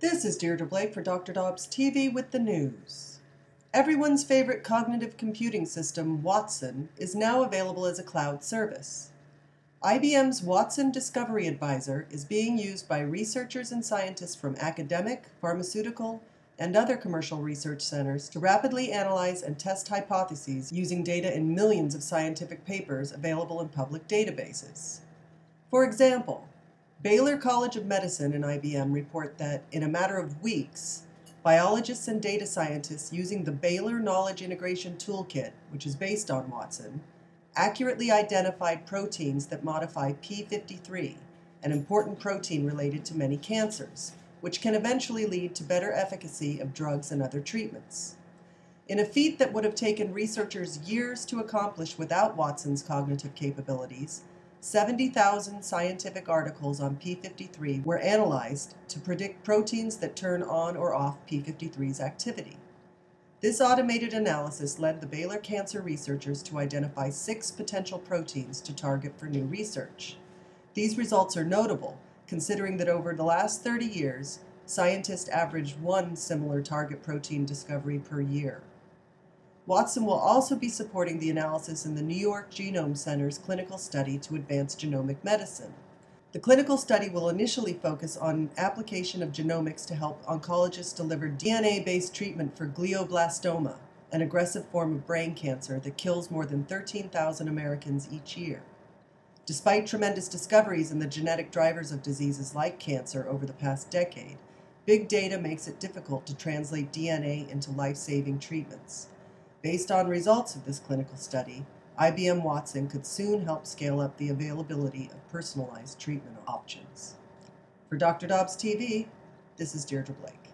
This is Deirdre Blake for Dr. Dobbs TV with the news. Everyone's favorite cognitive computing system, Watson, is now available as a cloud service. IBM's Watson Discovery Advisor is being used by researchers and scientists from academic, pharmaceutical, and other commercial research centers to rapidly analyze and test hypotheses using data in millions of scientific papers available in public databases. For example, Baylor College of Medicine and IBM report that in a matter of weeks, biologists and data scientists using the Baylor Knowledge Integration Toolkit, which is based on Watson, accurately identified proteins that modify P53, an important protein related to many cancers, which can eventually lead to better efficacy of drugs and other treatments. In a feat that would have taken researchers years to accomplish without Watson's cognitive capabilities, 70,000 scientific articles on P53 were analyzed to predict proteins that turn on or off P53's activity. This automated analysis led the Baylor cancer researchers to identify six potential proteins to target for new research. These results are notable, considering that over the last 30 years, scientists averaged one similar target protein discovery per year. Watson will also be supporting the analysis in the New York Genome Center's clinical study to advance genomic medicine. The clinical study will initially focus on application of genomics to help oncologists deliver DNA-based treatment for glioblastoma, an aggressive form of brain cancer that kills more than 13,000 Americans each year. Despite tremendous discoveries in the genetic drivers of diseases like cancer over the past decade, big data makes it difficult to translate DNA into life-saving treatments. Based on results of this clinical study, IBM Watson could soon help scale up the availability of personalized treatment options. For Dr. Dobbs TV, this is Deirdre Blake.